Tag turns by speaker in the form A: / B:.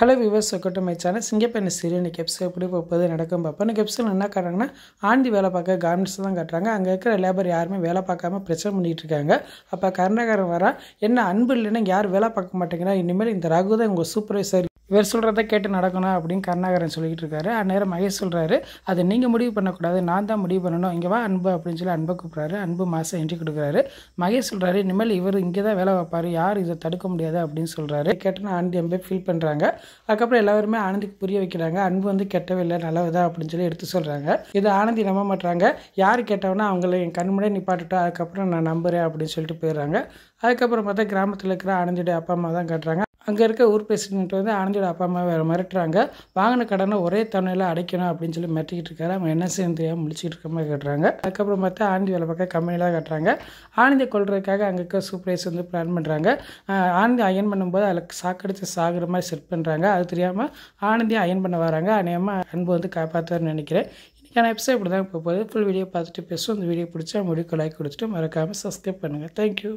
A: Hello viewers welcome my channel Singappennu serial இன்னைக்கு எப்படி போகுது நடக்கும் பார்ப்போம். இன்னைக்கு எபிசோட் என்ன காட்டுறாங்கன்னா ஆண்டி வேலை பார்க்க கார்மெண்ட்ஸ் தான் காட்டுறாங்க. அங்கே இருக்கிற லேபர் யாருமே வேலை பார்க்காம பிரச்சனை பண்ணிகிட்டு இருக்காங்க. அப்போ கருணாகரன் வரா என்ன அன்பு இல்லைன்னா யார் வேலை பார்க்க மாட்டேங்கிறா? இனிமேல் இந்த ரகு தான் உங்கள் சூப்பர்வைசர் இவர் சொல்கிறத கேட்டு நடக்கணும் அப்படின்னு கருணாகரன் சொல்லிக்கிட்டு இருக்காரு. அந்நேரம் மகேஷ் சொல்கிறாரு அதை நீங்கள் முடிவு பண்ணக்கூடாது நான் தான் முடிவு பண்ணணும். இங்கே வா அன்பு அப்படின்னு சொல்லி அன்பை கூப்பிட்றாரு. அன்பு மாதம் என்ட்ரி கொடுக்குறாரு. மகேஷ் சொல்கிறாரு இனிமேல் இவர் இங்கே தான் வேலை வைப்பார் யார் இதை தடுக்க முடியாது அப்படின்னு சொல்கிறாரு கேட்டோன்னா ஆனந்தி அம்பே ஃபீல் பண்ணுறாங்க அதுக்கப்புறம் எல்லாருமே ஆனந்திக்கு புரிய வைக்கிறாங்க. அன்பு வந்து கெட்டவே இல்லை நல்லவதா அப்படின்னு சொல்லி எடுத்து சொல்கிறாங்க இது ஆனந்தி நம்ப மாட்டாங்க யார் கேட்டவனா அவங்கள என் கண் முன்னாடி நிப்பாட்டுட்டா அதுக்கப்புறம் நான் நம்புகிறேன் அப்படின்னு சொல்லிட்டு போயிடுறாங்க. அதுக்கப்புறம் பார்த்தா கிராமத்தில் இருக்கிற ஆனந்தியோட அப்பா அம்மா தான் காட்டுறாங்க. அங்கே இருக்க ஊர் பிரசிடென்ட் வந்து ஆனந்தியோட அப்பா அம்மா வேறு மிரட்டுறாங்க. வாங்கின கடனை ஒரே தவணையில் அடைக்கணும் அப்படின்னு சொல்லி மிரட்டிக்கிட்டு இருக்காரு. அவங்க என்ன செய்யணும் தெரியாமல் முடிச்சுட்டு இருக்க மாதிரி கட்டுறாங்க அதுக்கப்புறம் பார்த்தா ஆனந்தி வேலை பார்க்க கம்பெனிலாம் கட்டுறாங்க. ஆனந்தி கொள்றதுக்காக அங்கே இருக்க சூப்பர்வைஸ் வந்து பிளான் பண்ணுறாங்க ஆனந்தி அயன் பண்ணும்போது அதில் சாக்கடிச்சு சாகுற மாதிரி செட் பண்ணுறாங்க அது தெரியாமல் ஆனந்தி அயன் பண்ண வராங்க. அநேகமாக அன்பு வந்து காப்பாற்றுவார்னு நினைக்கிறேன். இன்றைக்கான எபிசோட் இப்படி தான் இப்போ போகுது. ஃபுல் வீடியோ பார்த்துட்டு பேசுவோம். இந்த வீடியோ பிடிச்சா முடிவுக்கு லைக் கொடுத்துட்டு மறக்காமல் சப்ஸ்கிரைப் பண்ணுங்கள் தேங்க்யூ